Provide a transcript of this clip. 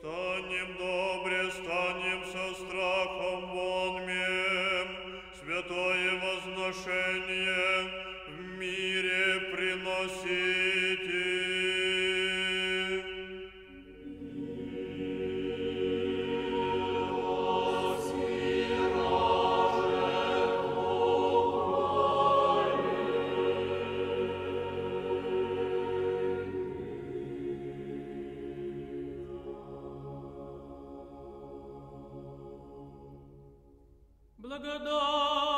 Станем до Благодать